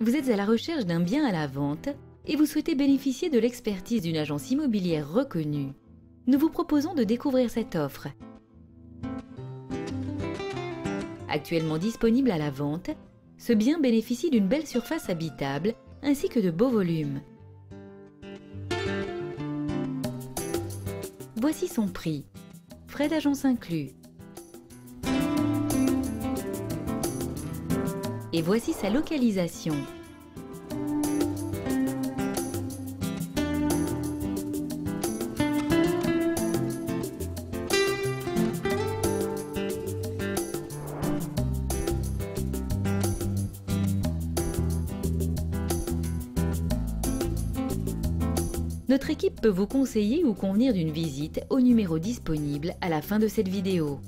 Vous êtes à la recherche d'un bien à la vente et vous souhaitez bénéficier de l'expertise d'une agence immobilière reconnue. Nous vous proposons de découvrir cette offre. Actuellement disponible à la vente, ce bien bénéficie d'une belle surface habitable ainsi que de beaux volumes. Voici son prix. Frais d'agence inclus. Et voici sa localisation. Notre équipe peut vous conseiller ou convenir d'une visite au numéro disponible à la fin de cette vidéo.